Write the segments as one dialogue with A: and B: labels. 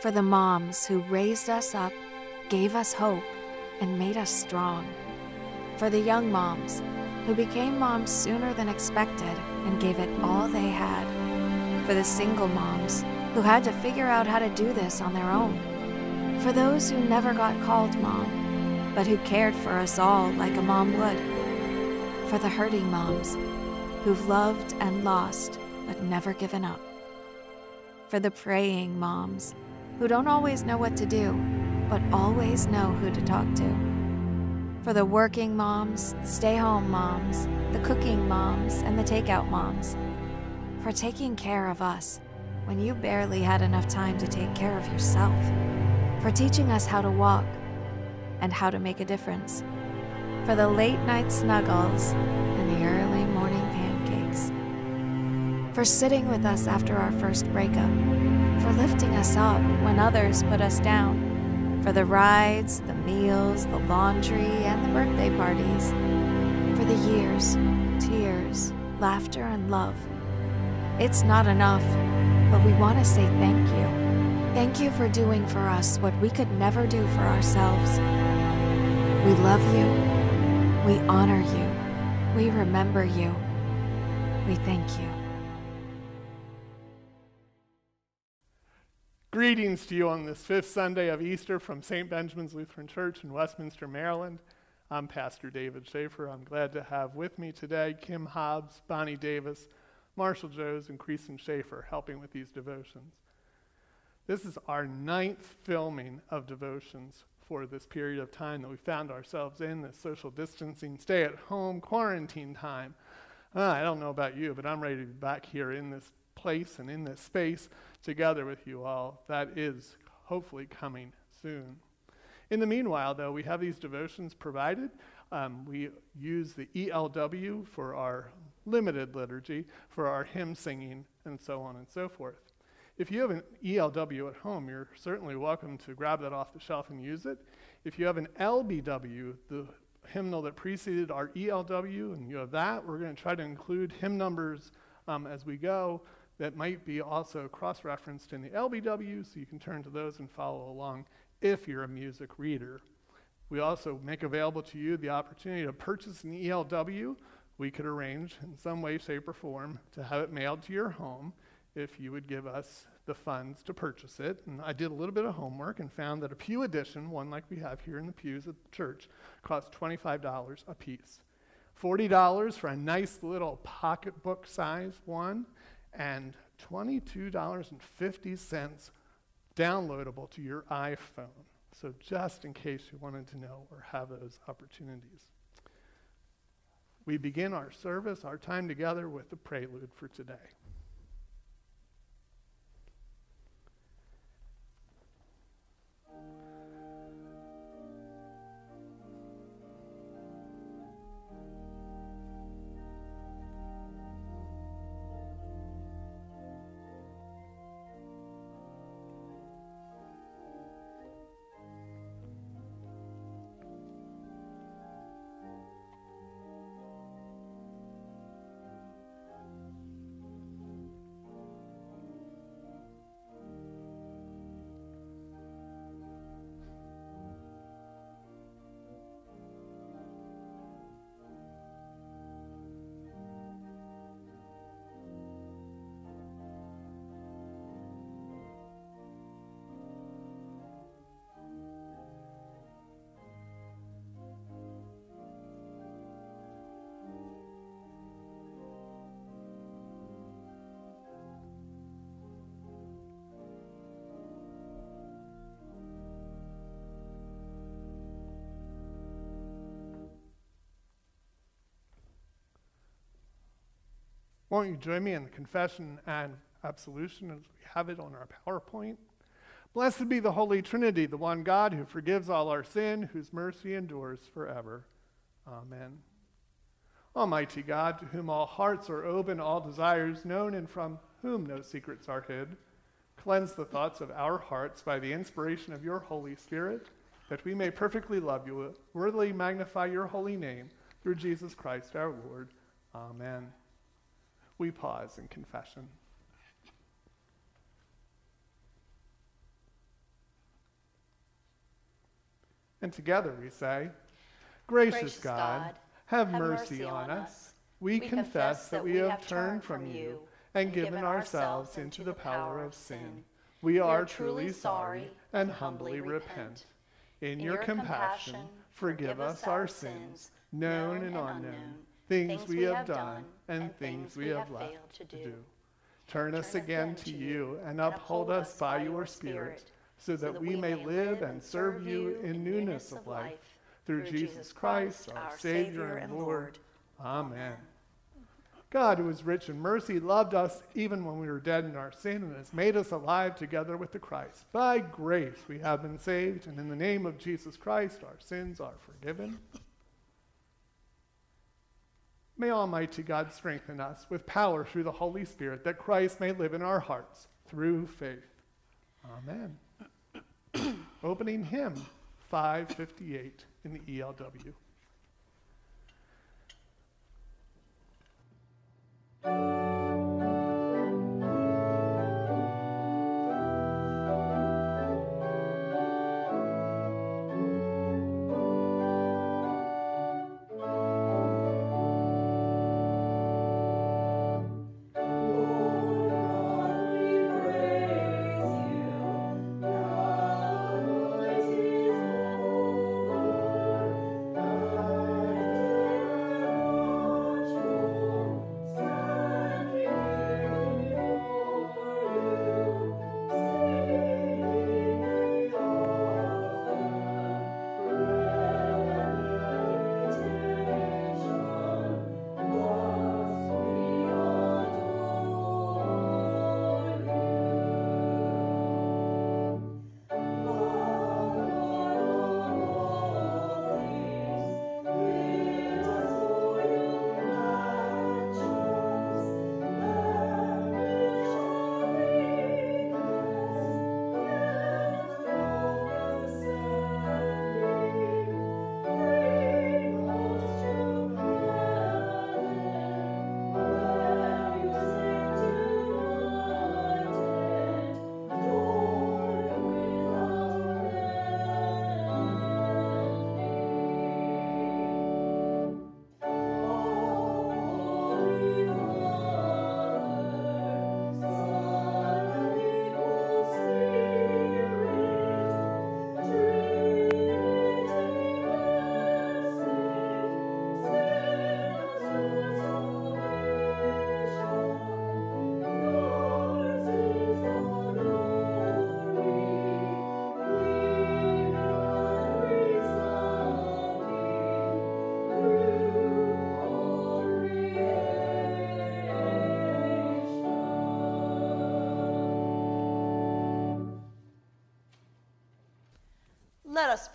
A: For the moms who raised us up, gave us hope, and made us strong. For the young moms who became moms sooner than expected and gave it all they had. For the single moms who had to figure out how to do this on their own. For those who never got called mom, but who cared for us all like a mom would. For the hurting moms who've loved and lost but never given up. For the praying moms who don't always know what to do, but always know who to talk to. For the working moms, stay home moms, the cooking moms, and the takeout moms. For taking care of us when you barely had enough time to take care of yourself. For teaching us how to walk and how to make a difference. For the late night snuggles and the early morning pancakes. For sitting with us after our first breakup. For lifting us up when others put us down for the rides, the meals, the laundry, and the birthday parties, for the years, tears, laughter, and love. It's not enough, but we want to say thank you. Thank you for doing for us what we could never do for ourselves. We love you. We honor you. We remember you. We thank you.
B: Greetings to you on this fifth Sunday of Easter from St. Benjamin's Lutheran Church in Westminster, Maryland. I'm Pastor David Schaefer. I'm glad to have with me today Kim Hobbs, Bonnie Davis, Marshall Joes, and Creason Schaefer helping with these devotions. This is our ninth filming of devotions for this period of time that we found ourselves in, this social distancing, stay at home, quarantine time. Uh, I don't know about you, but I'm ready to be back here in this place and in this space together with you all. That is hopefully coming soon. In the meanwhile, though, we have these devotions provided. Um, we use the ELW for our limited liturgy, for our hymn singing, and so on and so forth. If you have an ELW at home, you're certainly welcome to grab that off the shelf and use it. If you have an LBW, the hymnal that preceded our ELW, and you have that, we're going to try to include hymn numbers um, as we go that might be also cross referenced in the LBW, so you can turn to those and follow along if you're a music reader. We also make available to you the opportunity to purchase an ELW. We could arrange in some way, shape, or form to have it mailed to your home if you would give us the funds to purchase it. And I did a little bit of homework and found that a pew edition, one like we have here in the pews at the church, costs $25 a piece. $40 for a nice little pocketbook size one, and $22.50 downloadable to your iPhone. So, just in case you wanted to know or have those opportunities. We begin our service, our time together, with the prelude for today. Won't you join me in the confession and absolution as we have it on our PowerPoint? Blessed be the Holy Trinity, the one God who forgives all our sin, whose mercy endures forever. Amen. Almighty God, to whom all hearts are open, all desires known, and from whom no secrets are hid, cleanse the thoughts of our hearts by the inspiration of your Holy Spirit, that we may perfectly love you, worthily magnify your holy name, through Jesus Christ our Lord. Amen we pause in confession. And together we say, Gracious,
C: Gracious
B: God,
C: God,
B: have,
C: have
B: mercy,
C: mercy
B: on us.
C: us.
B: We,
C: We
B: confess that we have turned from you and given ourselves into the power of sin. We are truly sorry and humbly repent. In your compassion, forgive us our sins, known and unknown, things we have done and things we have left to do. Turn us again to you and uphold us by your Spirit, so that we may live and serve you in newness of life. Through Jesus Christ, our Savior and Lord. Amen. God, who is rich in mercy, loved us even when we were dead in our sin and has made us alive together with the Christ. By grace we have been saved, and in the name of Jesus Christ our sins are forgiven. May Almighty God strengthen us with power through the Holy Spirit that Christ may live in our hearts through faith. Amen. Opening hymn 558 in the ELW.
C: Let us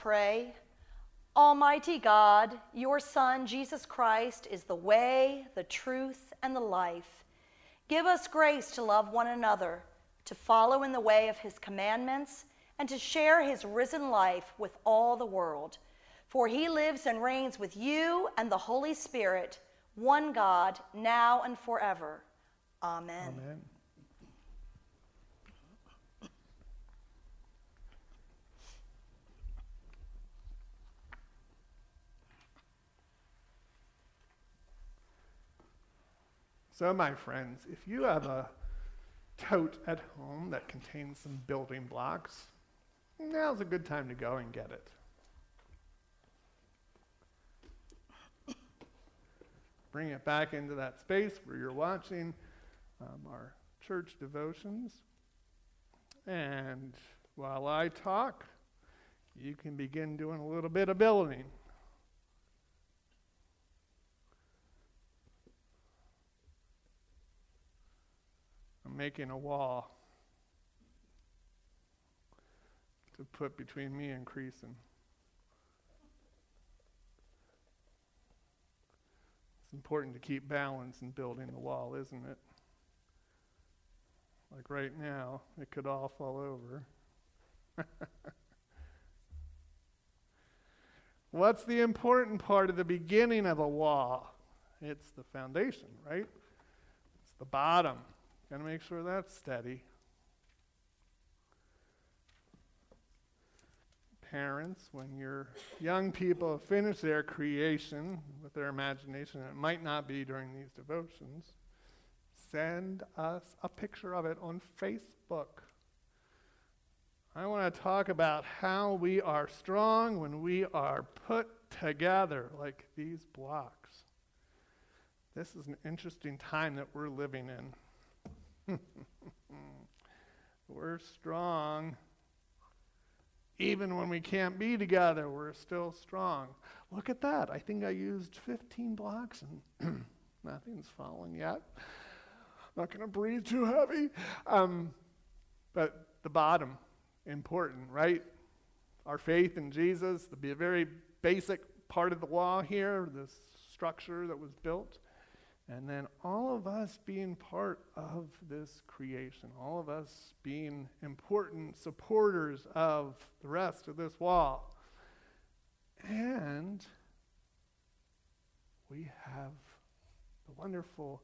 C: pray. Almighty God, your Son, Jesus Christ, is the way, the truth, and the life. Give us grace to love one another, to follow in the way of his commandments, and to share his risen life with all the world. For he lives and reigns with you and the Holy Spirit, one God, now and forever. Amen.
B: Amen. So, my friends, if you have a tote at home that contains some building blocks, now's a good time to go and get it. Bring it back into that space where you're watching um, our church devotions. And while I talk, you can begin doing a little bit of building. Making a wall to put between me and Creason. It's important to keep balance in building the wall, isn't it? Like right now, it could all fall over. What's the important part of the beginning of a wall? It's the foundation, right? It's the bottom. Got to make sure that's steady. parents, when your young people finish their creation with their imagination, it might not be during these devotions, send us a picture of it on Facebook. I want to talk about how we are strong when we are put together like these blocks. This is an interesting time that we're living in. we're strong. Even when we can't be together, we're still strong. Look at that. I think I used 15 blocks and nothing's falling yet. Not going to breathe too heavy. Um, but the bottom, important, right? Our faith in Jesus, the very basic part of the law here, this structure that was built. And then all of us being part of this creation, all of us being important supporters of the rest of this wall. And we have the wonderful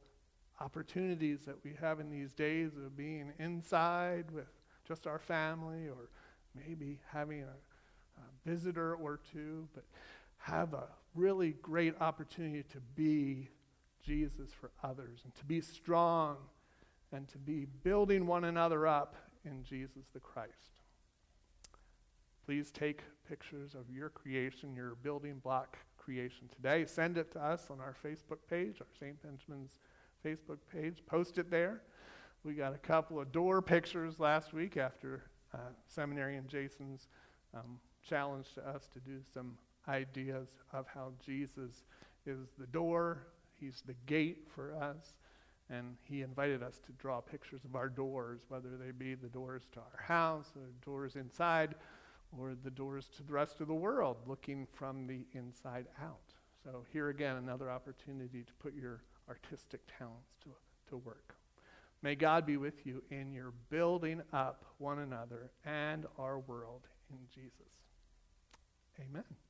B: opportunities that we have in these days of being inside with just our family or maybe having a, a visitor or two, but have a really great opportunity to be Jesus for others and to be strong and to be building one another up in Jesus the Christ. Please take pictures of your creation, your building block creation today. Send it to us on our Facebook page, our St. Benjamin's Facebook page. Post it there. We got a couple of door pictures last week after uh, seminary and Jason's um, challenge to us to do some ideas of how Jesus is the door He's the gate for us. And he invited us to draw pictures of our doors, whether they be the doors to our house, or doors inside, or the doors to the rest of the world, looking from the inside out. So, here again, another opportunity to put your artistic talents to, to work. May God be with you in your building up one another and our world in Jesus. Amen.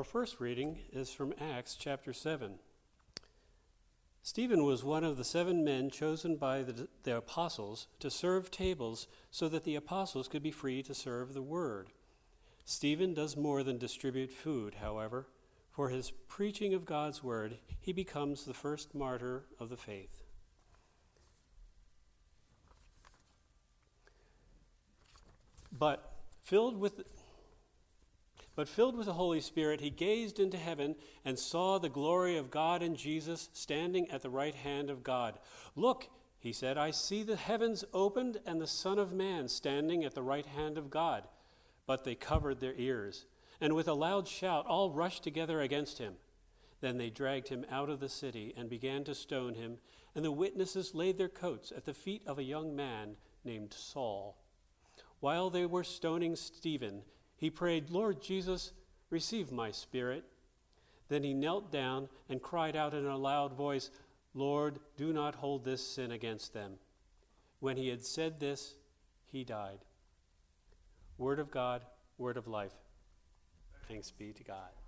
D: Our first reading is from Acts chapter 7. Stephen was one of the seven men chosen by the, the, apostles to serve tables so that the apostles could be free to serve the word. Stephen does more than distribute food, however. For his preaching of God's word, he becomes the first martyr of the faith. But filled with but filled with the Holy Spirit, he gazed into heaven and saw the glory of God and Jesus standing at the right hand of God. Look, he said, I see the heavens opened and the Son of Man standing at the right hand of God. But they covered their ears, and with a loud shout, all rushed together against him. Then they dragged him out of the city and began to stone him, and the witnesses laid their coats at the feet of a young man named Saul. While they were stoning Stephen, he prayed, Lord Jesus, receive my spirit. Then he knelt down and cried out in a loud voice, Lord, do not hold this sin against them. When he had said this, he died. Word of God, word of life. Thanks be to God.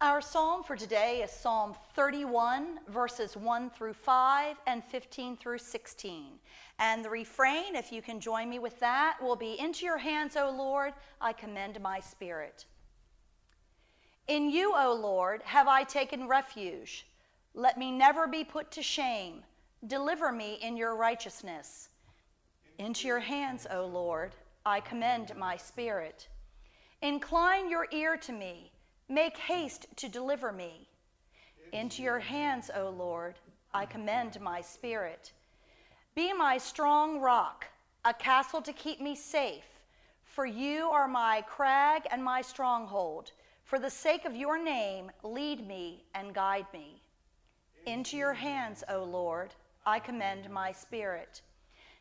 E: Our psalm for today is Psalm 31, verses 1 through 5 and 15 through 16. And the refrain, if you can join me with that, will be Into your hands, O Lord, I commend my spirit. In you, O Lord, have I taken refuge. Let me never be put to shame. Deliver me in your righteousness. Into your hands, O Lord, I commend my spirit. Incline your ear to me Make haste to deliver me. Into your hands, O Lord, I commend my spirit. Be my strong rock, a castle to keep me safe. For you are my crag and my stronghold. For the sake of your name, lead me and guide me. Into your hands, O Lord, I commend my spirit.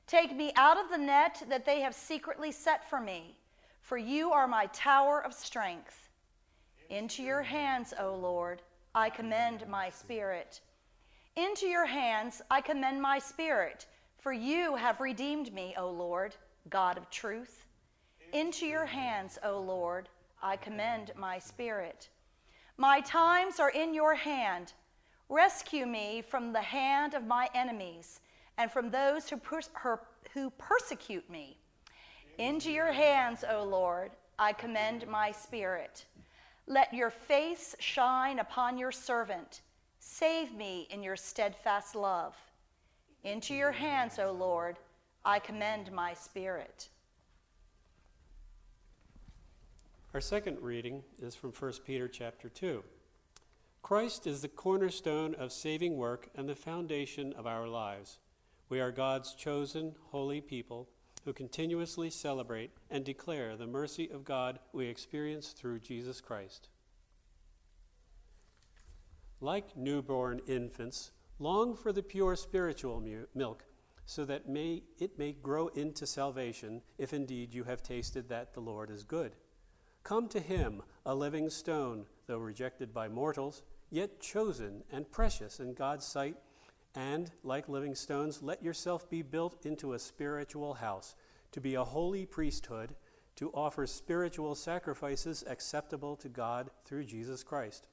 E: Take me out of the net that they have secretly set for me, for you are my tower of strength. Into your hands, O Lord, I commend my spirit. Into your hands I commend my spirit, for you have redeemed me, O Lord, God of truth. Into your hands, O Lord, I commend my spirit. My times are in your hand. Rescue me from the hand of my enemies and from those who, pers- her, who persecute me. Into your hands, O Lord, I commend my spirit. Let your face shine upon your servant. Save me in your steadfast love. Into your hands, O Lord, I commend my spirit.
D: Our second reading is from 1 Peter chapter 2. Christ is the cornerstone of saving work and the foundation of our lives. We are God's chosen, holy people who continuously celebrate and declare the mercy of God we experience through Jesus Christ. Like newborn infants, long for the pure spiritual mu- milk, so that may, it may grow into salvation, if indeed you have tasted that the Lord is good. Come to him, a living stone, though rejected by mortals, yet chosen and precious in God's sight. And, like living stones, let yourself be built into a spiritual house, to be a holy priesthood, to offer spiritual sacrifices acceptable to God through Jesus Christ.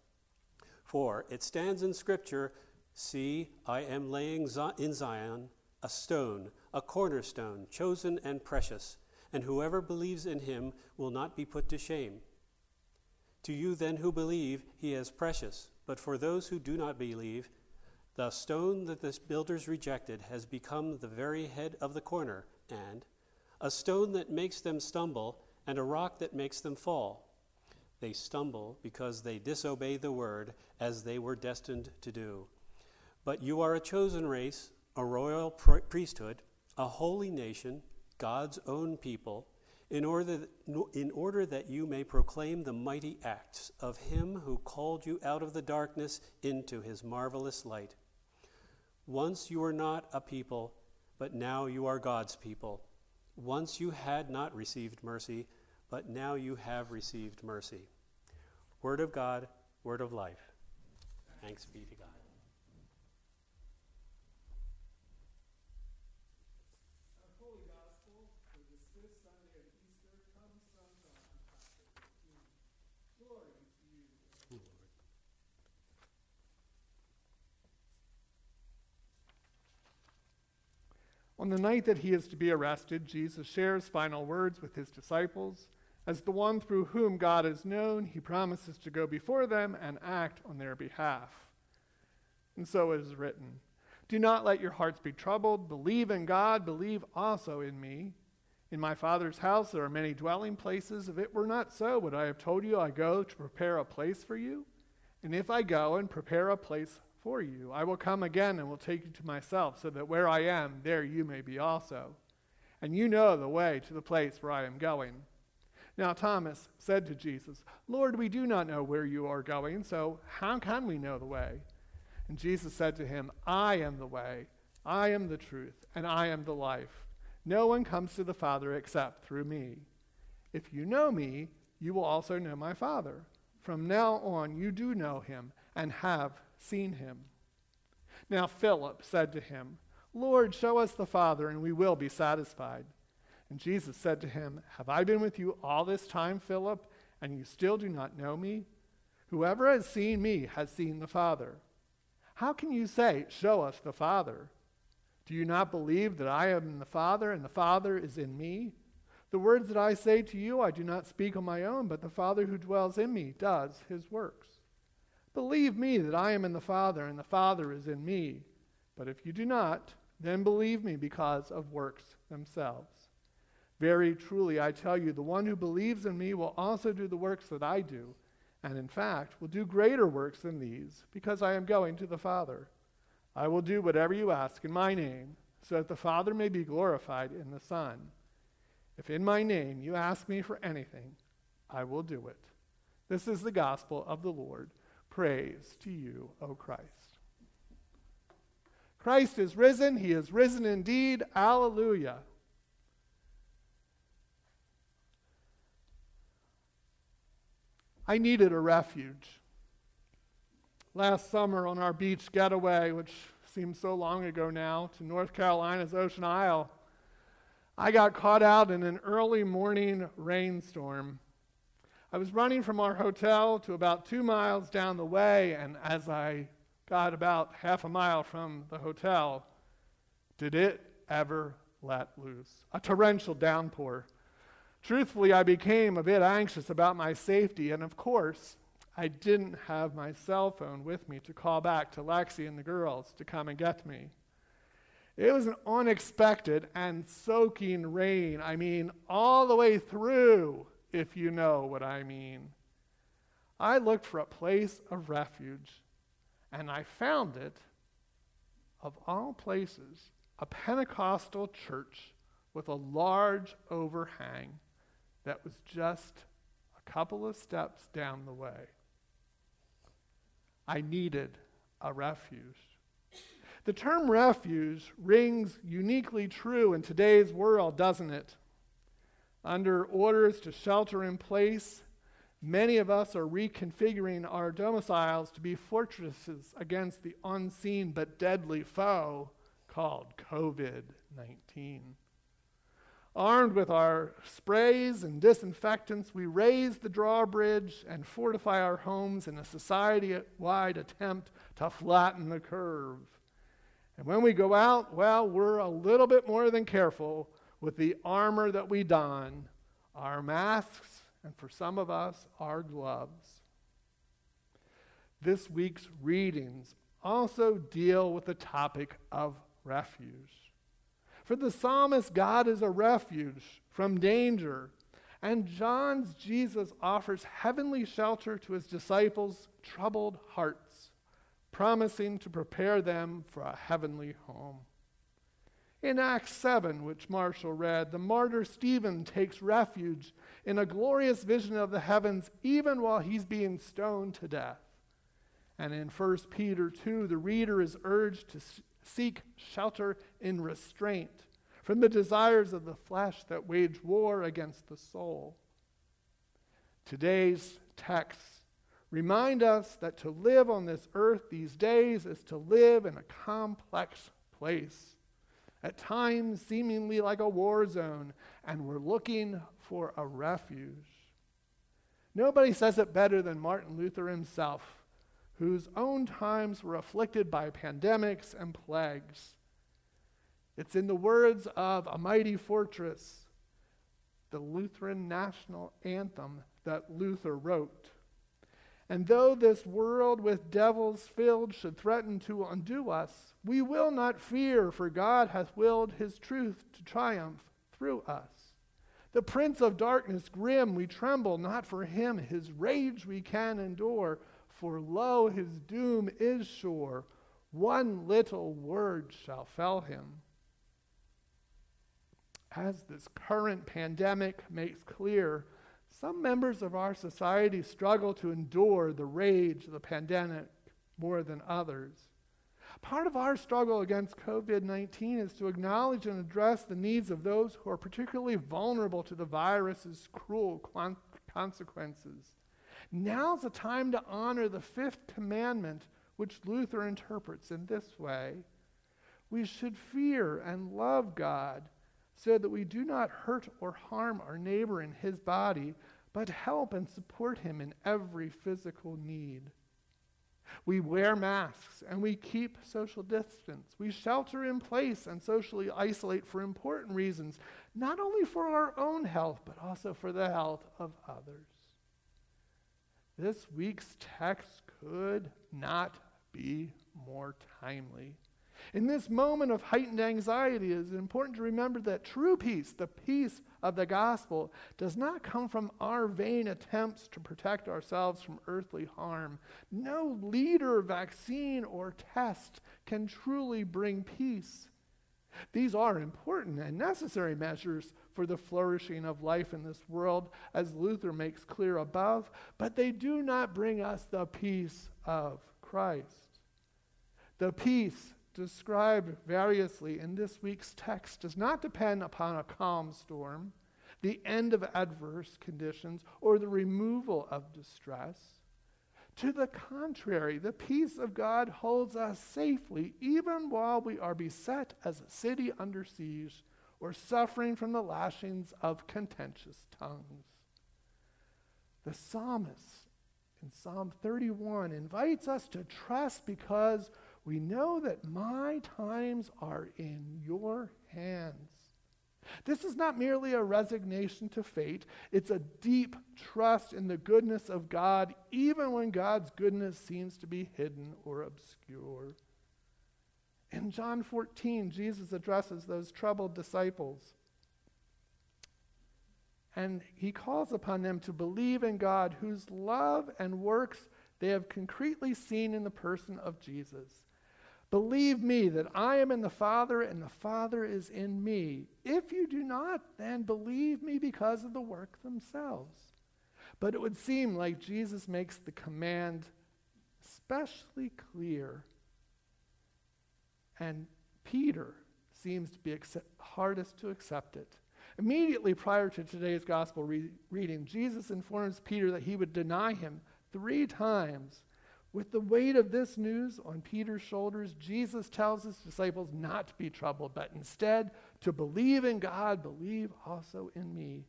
D: For it stands in Scripture See, I am laying in Zion a stone, a cornerstone, chosen and precious, and whoever believes in him will not be put to shame. To you then who believe, he is precious, but for those who do not believe, the stone that the builders rejected has become the very head of the corner, and a stone that makes them stumble, and a rock that makes them fall. They stumble because they disobey the word as they were destined to do. But you are a chosen race, a royal priesthood, a holy nation, God's own people, in order, in order that you may proclaim the mighty acts of Him who called you out of the darkness into His marvelous light. Once you were not a people, but now you are God's people. Once you had not received mercy, but now you have received mercy. Word of God, word of life. Thanks be to God.
B: On the night that he is to be arrested, Jesus shares final words with his disciples. As the one through whom God is known, he promises to go before them and act on their behalf. And so it is written Do not let your hearts be troubled. Believe in God, believe also in me. In my Father's house there are many dwelling places. If it were not so, would I have told you I go to prepare a place for you? And if I go and prepare a place for you. I will come again and will take you to myself, so that where I am, there you may be also. And you know the way to the place where I am going. Now Thomas said to Jesus, Lord, we do not know where you are going, so how can we know the way? And Jesus said to him, I am the way, I am the truth, and I am the life. No one comes to the Father except through me. If you know me, you will also know my Father. From now on, you do know him and have seen him. Now Philip said to him, Lord, show us the Father, and we will be satisfied. And Jesus said to him, Have I been with you all this time, Philip, and you still do not know me? Whoever has seen me has seen the Father. How can you say, Show us the Father? Do you not believe that I am in the Father, and the Father is in me? The words that I say to you, I do not speak on my own, but the Father who dwells in me does his works. Believe me that I am in the Father, and the Father is in me. But if you do not, then believe me because of works themselves. Very truly, I tell you, the one who believes in me will also do the works that I do, and in fact, will do greater works than these, because I am going to the Father. I will do whatever you ask in my name, so that the Father may be glorified in the Son. If in my name you ask me for anything, I will do it. This is the gospel of the Lord. Praise to you, O Christ. Christ is risen. He is risen indeed. Alleluia. I needed a refuge. Last summer on our beach getaway, which seems so long ago now, to North Carolina's Ocean Isle. I got caught out in an early morning rainstorm. I was running from our hotel to about two miles down the way, and as I got about half a mile from the hotel, did it ever let loose? A torrential downpour. Truthfully, I became a bit anxious about my safety, and of course, I didn't have my cell phone with me to call back to Lexi and the girls to come and get me. It was an unexpected and soaking rain. I mean, all the way through, if you know what I mean. I looked for a place of refuge, and I found it, of all places, a Pentecostal church with a large overhang that was just a couple of steps down the way. I needed a refuge. The term refuge rings uniquely true in today's world, doesn't it? Under orders to shelter in place, many of us are reconfiguring our domiciles to be fortresses against the unseen but deadly foe called COVID 19. Armed with our sprays and disinfectants, we raise the drawbridge and fortify our homes in a society wide attempt to flatten the curve. And when we go out, well, we're a little bit more than careful with the armor that we don our masks, and for some of us, our gloves. This week's readings also deal with the topic of refuge. For the psalmist, God is a refuge from danger. And John's Jesus offers heavenly shelter to his disciples' troubled hearts, promising to prepare them for a heavenly home. In Acts 7, which Marshall read, the martyr Stephen takes refuge in a glorious vision of the heavens even while he's being stoned to death. And in 1 Peter 2, the reader is urged to seek shelter in restraint from the desires of the flesh that wage war against the soul. Today's texts remind us that to live on this earth these days is to live in a complex place, at times seemingly like a war zone, and we're looking for a refuge. Nobody says it better than Martin Luther himself whose own times were afflicted by pandemics and plagues. It's in the words of A Mighty Fortress, the Lutheran national anthem that Luther wrote. And though this world with devils filled should threaten to undo us, we will not fear, for God hath willed his truth to triumph through us. The prince of darkness grim, we tremble not for him, his rage we can endure. For lo, his doom is sure. One little word shall fell him. As this current pandemic makes clear, some members of our society struggle to endure the rage of the pandemic more than others. Part of our struggle against COVID 19 is to acknowledge and address the needs of those who are particularly vulnerable to the virus's cruel consequences. Now's the time to honor the fifth commandment, which Luther interprets in this way We should fear and love God so that we do not hurt or harm our neighbor in his body, but help and support him in every physical need. We wear masks and we keep social distance. We shelter in place and socially isolate for important reasons, not only for our own health, but also for the health of others. This week's text could not be more timely. In this moment of heightened anxiety, it is important to remember that true peace, the peace of the gospel, does not come from our vain attempts to protect ourselves from earthly harm. No leader, vaccine, or test can truly bring peace. These are important and necessary measures for the flourishing of life in this world, as Luther makes clear above, but they do not bring us the peace of Christ. The peace described variously in this week's text does not depend upon a calm storm, the end of adverse conditions, or the removal of distress. To the contrary, the peace of God holds us safely even while we are beset as a city under siege or suffering from the lashings of contentious tongues. The psalmist in Psalm 31 invites us to trust because we know that my times are in your hands. This is not merely a resignation to fate, it's a deep trust in the goodness of God, even when God's goodness seems to be hidden or obscure. In John 14, Jesus addresses those troubled disciples. And he calls upon them to believe in God, whose love and works they have concretely seen in the person of Jesus. Believe me that I am in the Father and the Father is in me. If you do not, then believe me because of the work themselves. But it would seem like Jesus makes the command especially clear. And Peter seems to be accept, hardest to accept it. Immediately prior to today's gospel re- reading, Jesus informs Peter that he would deny him three times with the weight of this news on Peter's shoulders, Jesus tells his disciples not to be troubled, but instead to believe in God, believe also in me.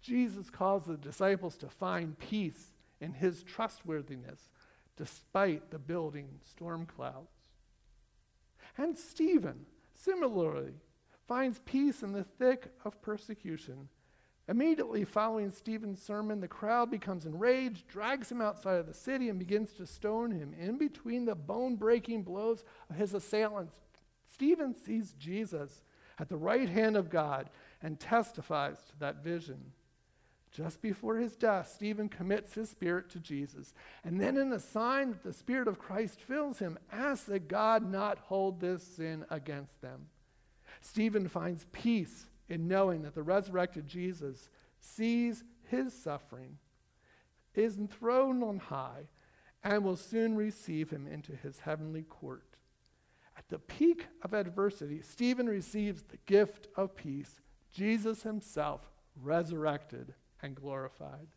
B: Jesus calls the disciples to find peace in his trustworthiness despite the building storm clouds. And Stephen, similarly, finds peace in the thick of persecution Immediately following Stephen's sermon, the crowd becomes enraged, drags him outside of the city, and begins to stone him. In between the bone breaking blows of his assailants, Stephen sees Jesus at the right hand of God and testifies to that vision. Just before his death, Stephen commits his spirit to Jesus. And then, in a sign that the Spirit of Christ fills him, asks that God not hold this sin against them. Stephen finds peace in knowing that the resurrected Jesus sees his suffering, is enthroned on high, and will soon receive him into his heavenly court. At the peak of adversity, Stephen receives the gift of peace, Jesus himself resurrected and glorified.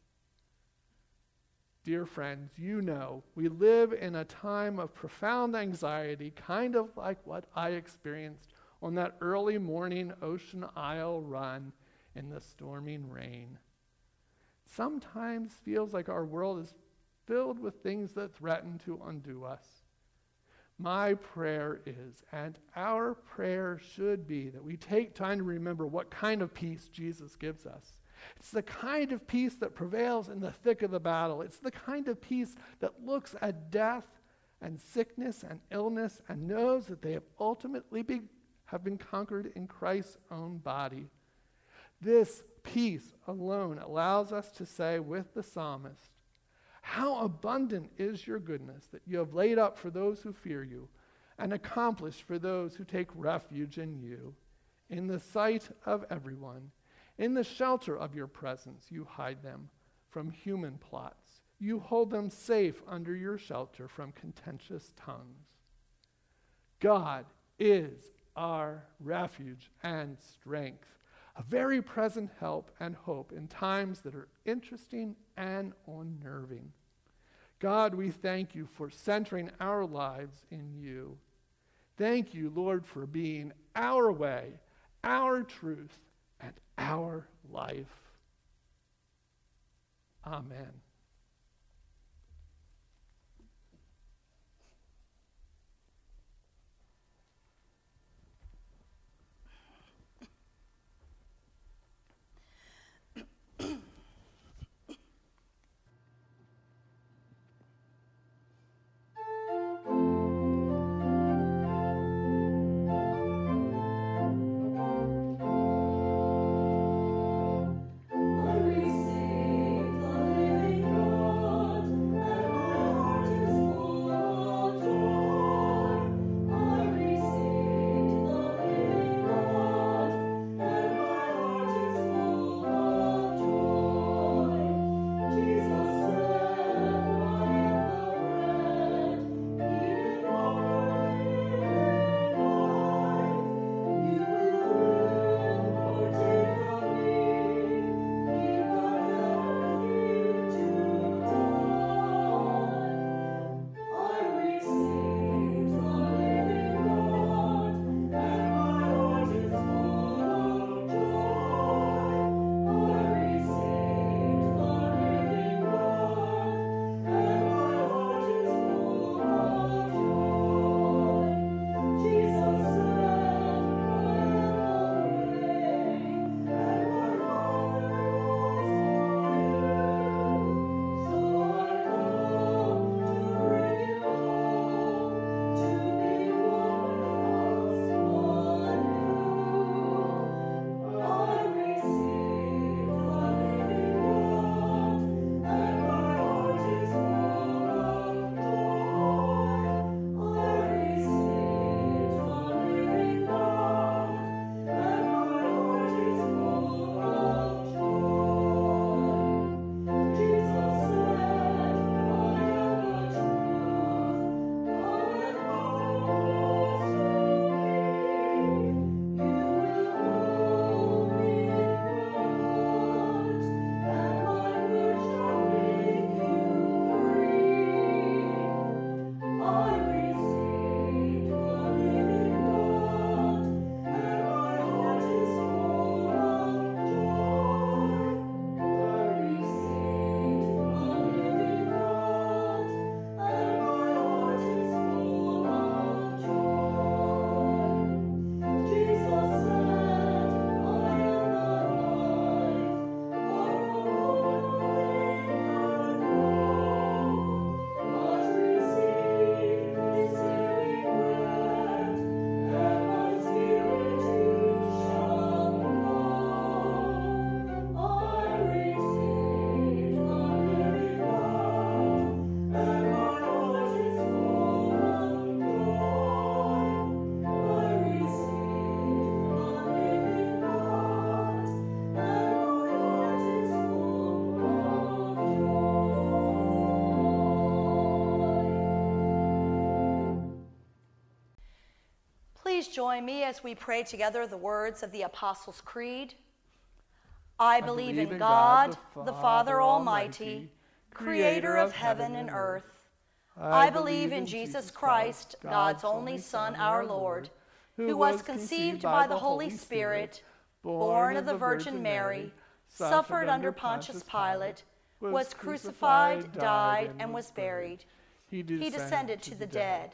B: Dear friends, you know we live in a time of profound anxiety, kind of like what I experienced on that early morning Ocean Isle run in the storming rain. Sometimes feels like our world is filled with things that threaten to undo us. My prayer is, and our prayer should be, that we take time to remember what kind of peace Jesus gives us. It's the kind of peace that prevails in the thick of the battle. It's the kind of peace that looks at death and sickness and illness and knows that they have ultimately be have been conquered in Christ's own body. This peace alone allows us to say with the psalmist, How abundant is your goodness that you have laid up for those who fear you and accomplished for those who take refuge in you. In the sight of everyone, in the shelter of your presence, you hide them from human plots. You hold them safe under your shelter from contentious tongues. God is our refuge and strength, a very present help and hope in times that are interesting and unnerving. God, we thank you for centering our lives in you. Thank you, Lord, for being our way, our truth, and our life. Amen.
E: Join me as we pray together the words of the Apostles' Creed. I believe in God, the Father Almighty, creator of heaven and earth. I believe in Jesus Christ, God's only Son, our Lord, who was conceived by the Holy Spirit, born of the Virgin Mary, suffered under Pontius Pilate, was crucified, died, and was buried. He descended to the dead.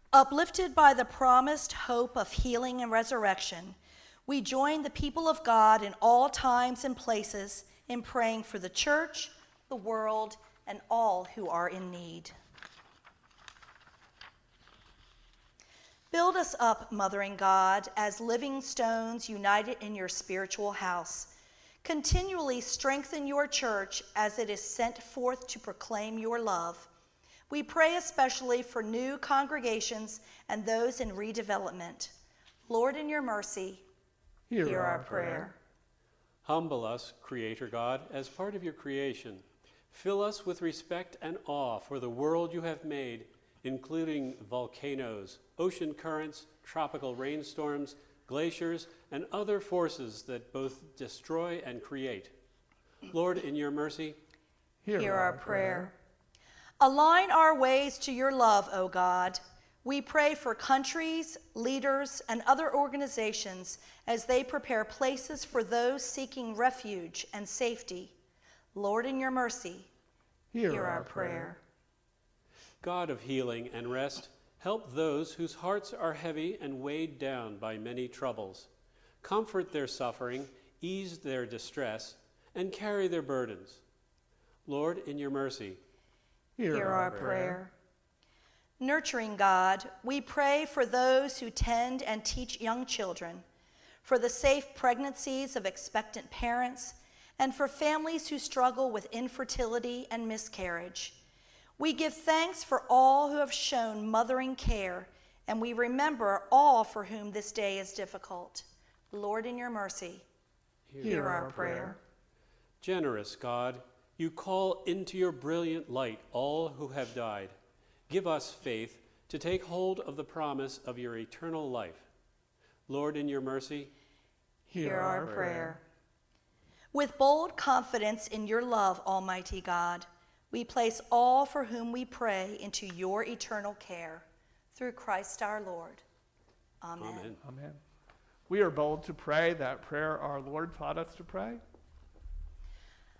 E: Uplifted by the promised hope of healing and resurrection, we join the people of God in all times and places in praying for the church, the world, and all who are in need. Build us up, mothering God, as living stones united in your spiritual house. Continually strengthen your church as it is sent forth to proclaim your love. We pray especially for new congregations and those in redevelopment. Lord, in your mercy,
B: Hear,
E: hear our prayer.
D: Humble us, Creator God, as part of your creation. Fill us with respect and awe for the world you have made, including volcanoes, ocean currents, tropical rainstorms, glaciers, and other forces that both destroy and create. Lord, in your mercy,
E: Hear our prayer. Align our ways to your love, O God. We pray for countries, leaders, and other organizations as they prepare places for those seeking refuge and safety. Lord, in your mercy, hear our prayer.
D: God of healing and rest, help those whose hearts are heavy and weighed down by many troubles. Comfort their suffering, ease their distress, and carry their burdens. Lord, in your mercy,
E: Hear our prayer. Nurturing God, we pray for those who tend and teach young children, for the safe pregnancies of expectant parents, and for families who struggle with infertility and miscarriage. We give thanks for all who have shown mothering care, and we remember all for whom this day is difficult. Lord, in your mercy, hear, our prayer.
D: Generous God, you call into your brilliant light all who have died. Give us faith to take hold of the promise of your eternal life. Lord, in your mercy,
E: Hear our prayer. With bold confidence in your love, Almighty God, we place all for whom we pray into your eternal care. Through Christ our Lord. Amen.
D: Amen.
B: Amen. We are bold to pray that prayer our Lord taught us to pray.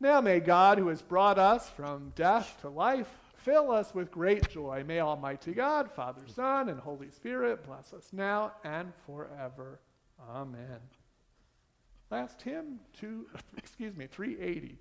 B: Now may God, who has brought us from death to life, fill us with great joy. May Almighty God, Father, Son, and Holy Spirit bless us now and forever. Amen. Last hymn, two, excuse me, 380.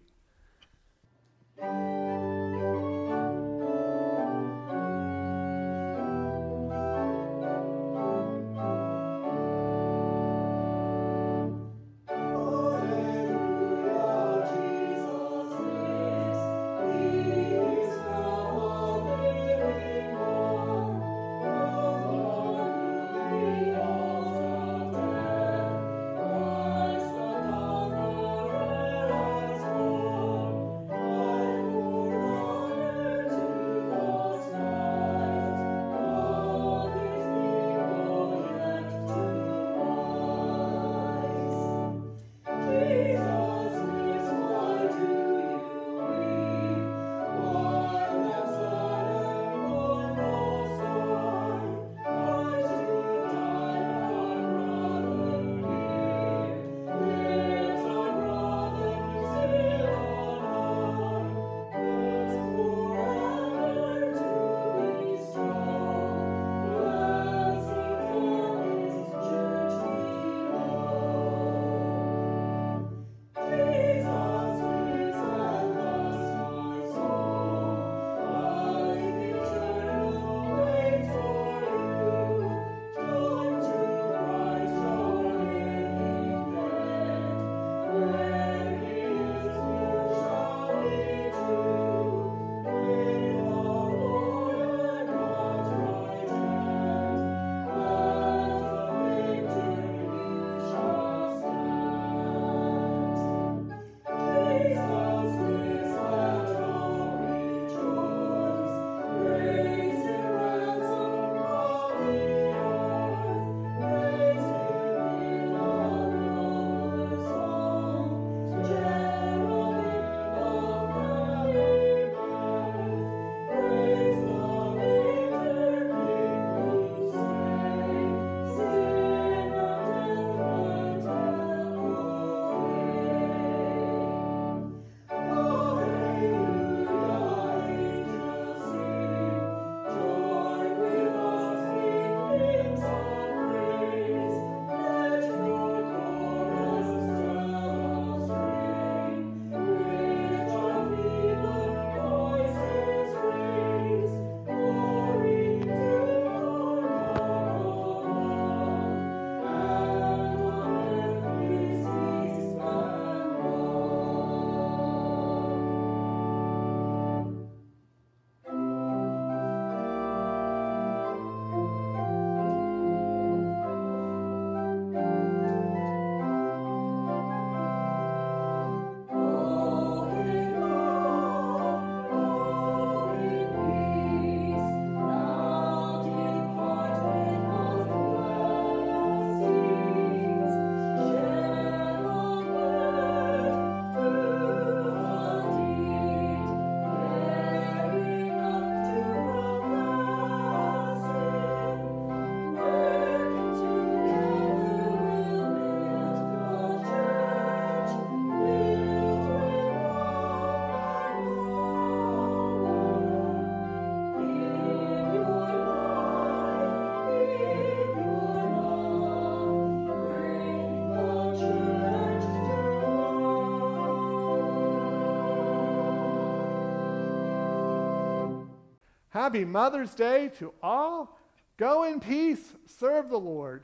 B: Happy Mother's Day to all. Go in peace, serve the Lord.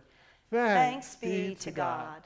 E: Thanks be to God.